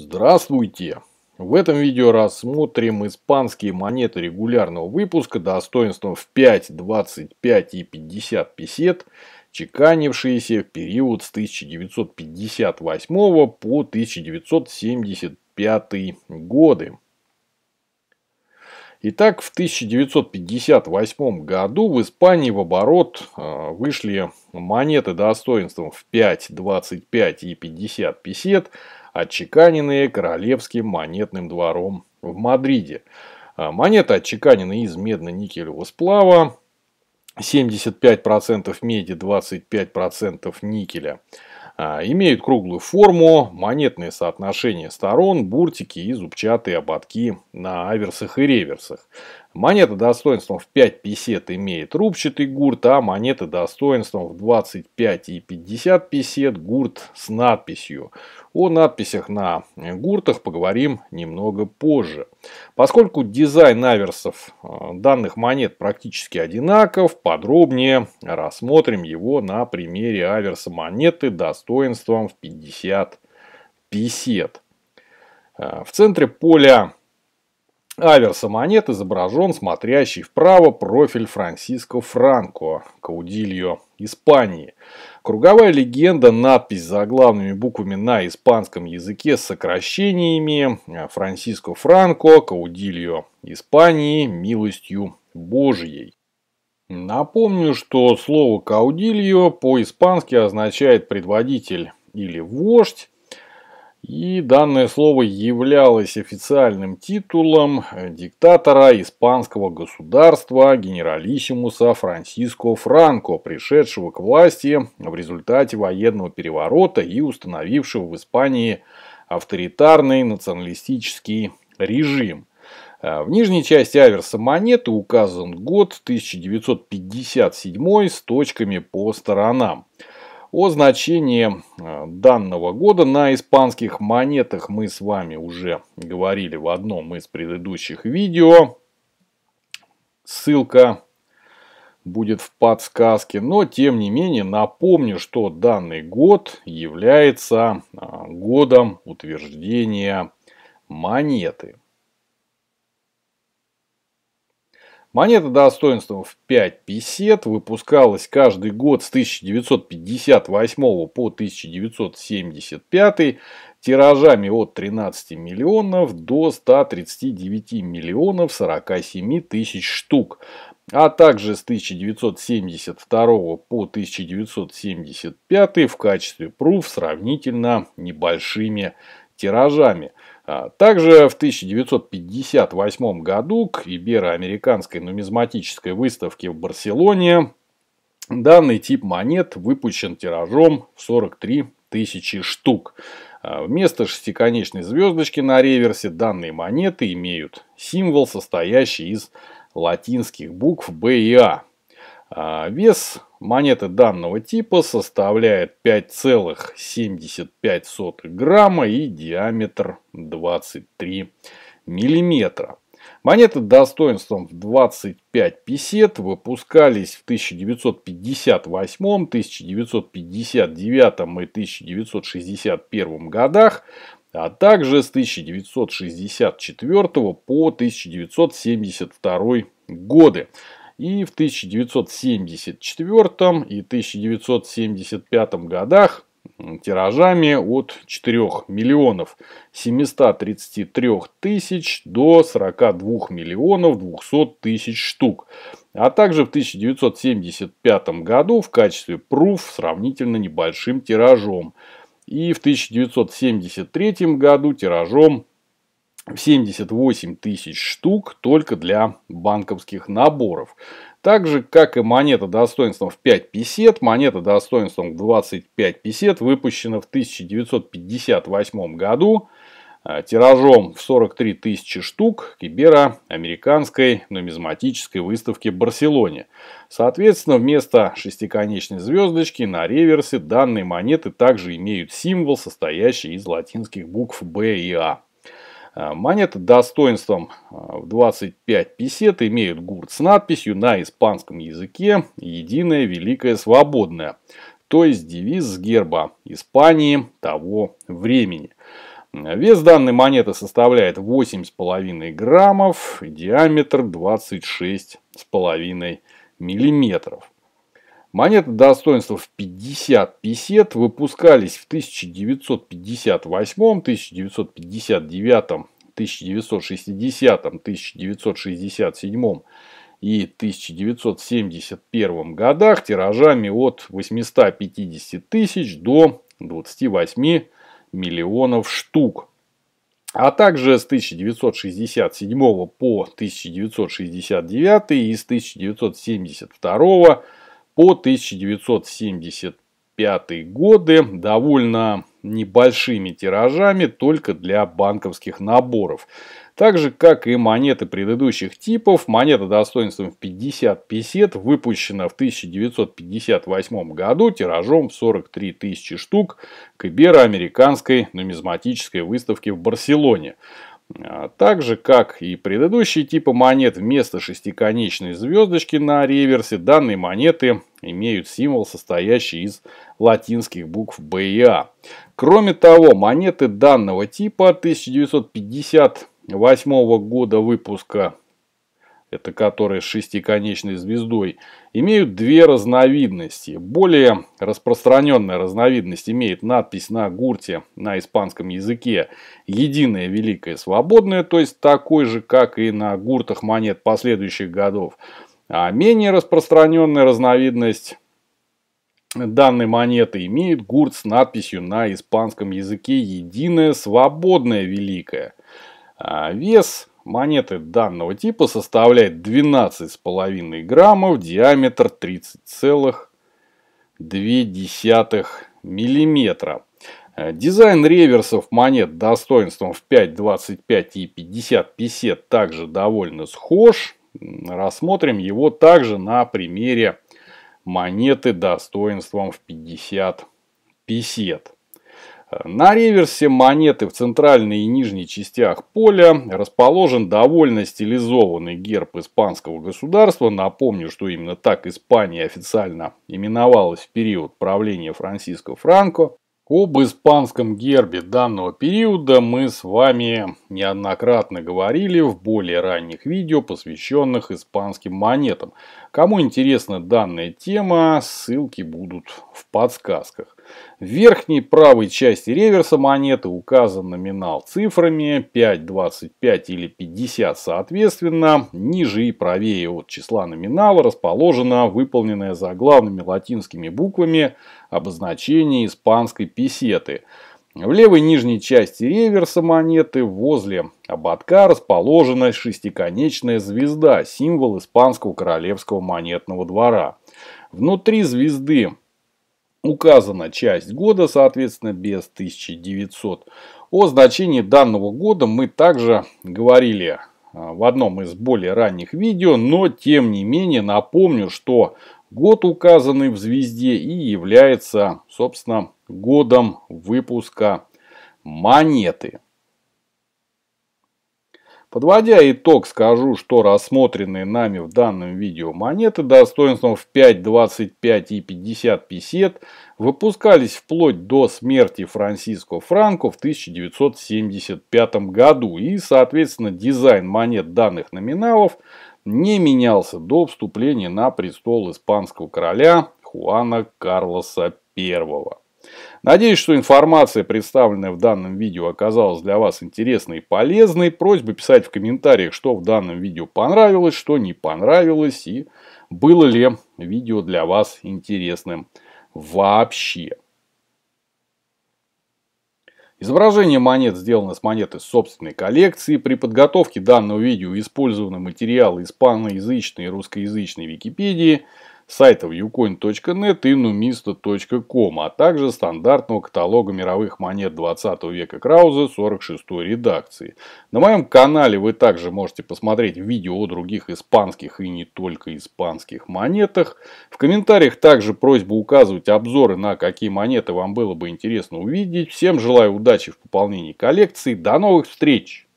Здравствуйте! В этом видео рассмотрим испанские монеты регулярного выпуска достоинством в 5, 25 и 50 песет, чеканившиеся в период с 1958 по 1975 годы. Итак, в 1958 году в Испании в оборот э, вышли монеты достоинством в 5, 25 и 50 песет, отчеканенные Королевским монетным двором в Мадриде. Э, монеты отчеканены из медно-никелевого сплава, 75% меди, 25% никеля. А, имеют круглую форму, монетные соотношения сторон, буртики и зубчатые ободки на аверсах и реверсах. Монета достоинством в 5 песет имеет рубчатый гурт, а монета достоинством в 25 и 50 песет гурт с надписью. О надписях на гуртах поговорим немного позже. Поскольку дизайн аверсов э, данных монет практически одинаков, подробнее рассмотрим его на примере аверса монеты достоинством в 50 песет. Э, в центре поля аверса монет изображен смотрящий вправо профиль Франсиско Франко, Каудильо, Испании. Круговая легенда, надпись за главными буквами на испанском языке с сокращениями Франсиско Франко, Каудильо, Испании, милостью Божьей. Напомню, что слово «каудильо» по-испански означает «предводитель» или «вождь», и данное слово являлось официальным титулом диктатора испанского государства генералиссимуса Франсиско Франко, пришедшего к власти в результате военного переворота и установившего в Испании авторитарный националистический режим. В нижней части аверса монеты указан год 1957 с точками по сторонам. О значении э, данного года на испанских монетах мы с вами уже говорили в одном из предыдущих видео. Ссылка будет в подсказке. Но тем не менее напомню, что данный год является э, годом утверждения монеты. Монета достоинством в 5 песет выпускалась каждый год с 1958 по 1975 тиражами от 13 миллионов до 139 миллионов 47 тысяч штук, а также с 1972 по 1975 в качестве пруф сравнительно небольшими тиражами. А, также в 1958 году к Ибероамериканской нумизматической выставке в Барселоне данный тип монет выпущен тиражом в 43 тысячи штук. А, вместо шестиконечной звездочки на реверсе данные монеты имеют символ, состоящий из латинских букв B и A. А, вес монеты данного типа составляет 5,75 грамма и диаметр 23 миллиметра. Монеты достоинством в 25 песет выпускались в 1958, 1959 и 1961 годах, а также с 1964 по 1972 годы и в 1974 и 1975 годах тиражами от 4 миллионов 733 тысяч до 42 миллионов 200 тысяч штук. А также в 1975 году в качестве пруф сравнительно небольшим тиражом. И в 1973 году тиражом 78 тысяч штук только для банковских наборов. Так же, как и монета достоинством в 5 песет, монета достоинством в 25 песет выпущена в 1958 году а, тиражом в 43 тысячи штук к Иберо-американской нумизматической выставке в Барселоне. Соответственно, вместо шестиконечной звездочки на реверсе данные монеты также имеют символ, состоящий из латинских букв B и. А, монеты достоинством а, в 25 песет имеют гурт с надписью на испанском языке «Единая Великая Свободная», то есть девиз с герба Испании того времени. Вес данной монеты составляет 8,5 граммов, диаметр 26,5 миллиметров. Монеты достоинства в 50 песет выпускались в 1958, 1959, 1960, 1967 и 1971 годах тиражами от 850 тысяч до 28 миллионов штук. А также с 1967 по 1969 и с 1972 по 1975 годы довольно небольшими тиражами только для банковских наборов. Так же, как и монеты предыдущих типов, монета достоинством в 50 песет выпущена в 1958 году тиражом в 43 тысячи штук к Ибероамериканской нумизматической выставке в Барселоне. А так же, как и предыдущие типы монет, вместо шестиконечной звездочки на реверсе данные монеты имеют символ, состоящий из латинских букв B и A. Кроме того, монеты данного типа 1958 года выпуска это которые с шестиконечной звездой, имеют две разновидности. Более распространенная разновидность имеет надпись на гурте на испанском языке «Единая Великая Свободная», то есть такой же, как и на гуртах монет последующих годов. А менее распространенная разновидность данной монеты имеет гурт с надписью на испанском языке «Единая Свободная Великая». А вес монеты данного типа составляет 12,5 граммов, диаметр 30,2 миллиметра. Э, дизайн реверсов монет достоинством в 5, 25 и 50 песет также довольно схож. Рассмотрим его также на примере монеты достоинством в 50 песет. На реверсе монеты в центральной и нижней частях поля расположен довольно стилизованный герб испанского государства. Напомню, что именно так Испания официально именовалась в период правления Франциско Франко. Об испанском гербе данного периода мы с вами неоднократно говорили в более ранних видео, посвященных испанским монетам. Кому интересна данная тема, ссылки будут подсказках. В верхней правой части реверса монеты указан номинал цифрами 5, 25 или 50 соответственно. Ниже и правее от числа номинала расположено выполненное заглавными латинскими буквами обозначение испанской песеты. В левой нижней части реверса монеты возле ободка расположена шестиконечная звезда, символ испанского королевского монетного двора. Внутри звезды указана часть года, соответственно, без 1900. О значении данного года мы также говорили а, в одном из более ранних видео, но тем не менее напомню, что год, указанный в звезде, и является, собственно, годом выпуска монеты. Подводя итог, скажу, что рассмотренные нами в данном видео монеты достоинством в 5, 25 и 50 песет выпускались вплоть до смерти Франсиско Франко в 1975 году. И, соответственно, дизайн монет данных номиналов не менялся до вступления на престол испанского короля Хуана Карлоса I. Надеюсь, что информация, представленная в данном видео, оказалась для вас интересной и полезной. Просьба писать в комментариях, что в данном видео понравилось, что не понравилось и было ли видео для вас интересным вообще. Изображение монет сделано с монеты собственной коллекции. При подготовке данного видео использованы материалы испаноязычной и русскоязычной Википедии – сайтов ucoin.net и numista.com, а также стандартного каталога мировых монет 20 века Крауза 46 редакции. На моем канале вы также можете посмотреть видео о других испанских и не только испанских монетах. В комментариях также просьба указывать обзоры на какие монеты вам было бы интересно увидеть. Всем желаю удачи в пополнении коллекции. До новых встреч!